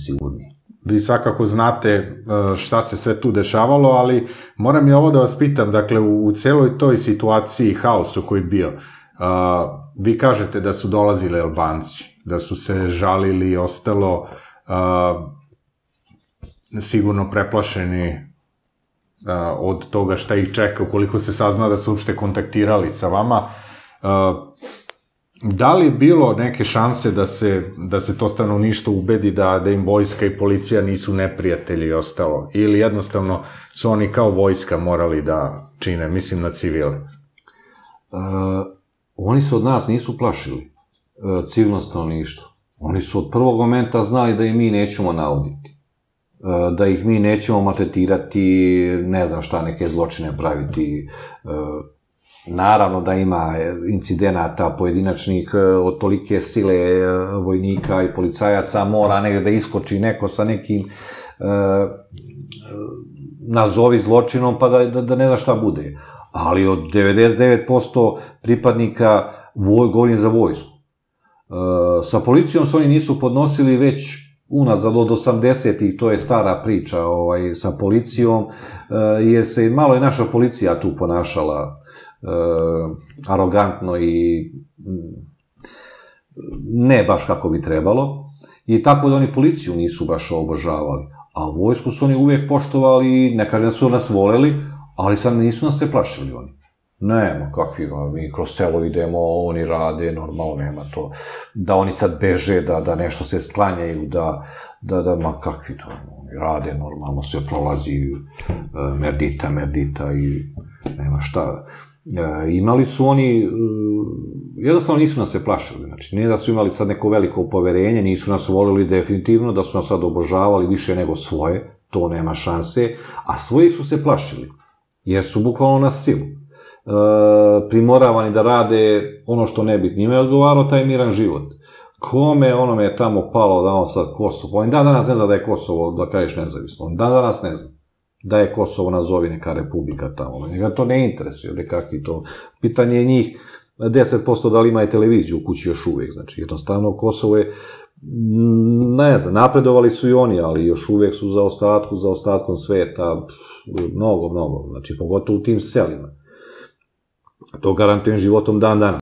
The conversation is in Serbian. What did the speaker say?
sigurniji. Vi svakako znate e, šta se sve tu dešavalo, ali moram i ovo da vas pitam, dakle, u, u celoj toj situaciji, haosu koji bio, a, vi kažete da su dolazili Albanci, da su se žalili i ostalo a, sigurno preplašeni a, od toga šta ih čeka, ukoliko se sazna da su uopšte kontaktirali sa vama. A, da li je bilo neke šanse da se, da se to stanovništvo ubedi da, da im vojska i policija nisu neprijatelji i ostalo? Ili jednostavno su oni kao vojska morali da čine, mislim na civile? Uh, oni se od nas nisu plašili, uh, civilno stanovništvo. Oni su od prvog momenta znali da i mi nećemo nauditi. Uh, da ih mi nećemo maltretirati, ne znam šta, neke zločine praviti, uh, Naravno da ima incidenata pojedinačnih e, od tolike sile e, vojnika i policajaca, mora negde da iskoči neko sa nekim e, nazovi zločinom pa da, da, da ne zna šta bude. Ali od 99% pripadnika, voj, govorim za vojsku, e, sa policijom se oni nisu podnosili već unazad od 80-ih, to je stara priča ovaj, sa policijom, e, jer se malo i naša policija tu ponašala arogantno i mm, ne baš kako bi trebalo. I tako da oni policiju nisu baš obožavali. A vojsku su oni uvijek poštovali, ne kažem da su nas voleli, ali sad nisu nas se plašili oni. Nema, kakvi, mi kroz selo idemo, oni rade, normalno nema to. Da oni sad beže, da, da nešto se sklanjaju, da, da, da, ma kakvi to, oni rade, normalno se prolazi uh, merdita, merdita i nema šta. E, imali su oni, e, jednostavno nisu nas se plašili, znači nije da su imali sad neko veliko poverenje, nisu nas volili definitivno, da su nas sad obožavali više nego svoje, to nema šanse, a svojih su se plašili, jer su bukvalno na silu. E, primoravani da rade ono što ne bi njima je odgovarao taj miran život. Kome onome je tamo palo da on sad Kosovo, on dan danas ne zna da je Kosovo, da kažeš nezavisno, on dan danas ne zna da je Kosovo nazovi neka republika tamo. Njega to ne interesuje, ili kakvi to. Pitanje je njih 10% da li ima televiziju u kući još uvijek. Znači, jednostavno Kosovo je ne znam, napredovali su i oni, ali još uvijek su za ostatku, za ostatkom sveta, mnogo, mnogo, znači, pogotovo u tim selima. To garantujem životom dan dana.